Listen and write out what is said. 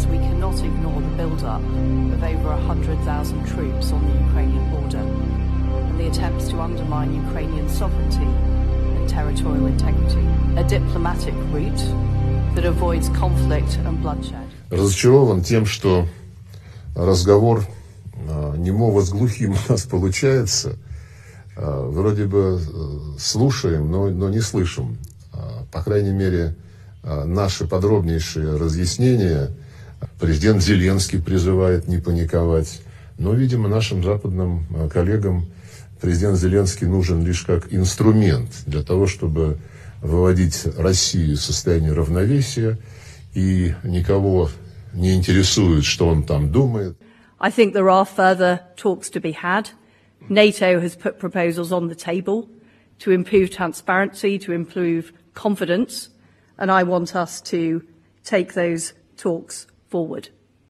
says we cannot ignore the build-up of over 100,000 troops on the Ukrainian border and the attempts to undermine Ukrainian sovereignty and territorial integrity. A diplomatic route that avoids conflict and bloodshed. Разочарован тем, что разговор немого с глухим у нас получается. Вроде бы слушаем, но, но не слышим. По крайней мере, наши подробнейшие разъяснения – президент Зеленский призывает не паниковать. Но, видимо, нашим западным коллегам президент Зеленский нужен лишь как инструмент для того, чтобы выводить Россию в состояние равновесия, и никого не интересует, что он там думает. I think there are further talks to be had. NATO has put proposals on the table to improve transparency, to improve confidence, and I want us to take those talks forward.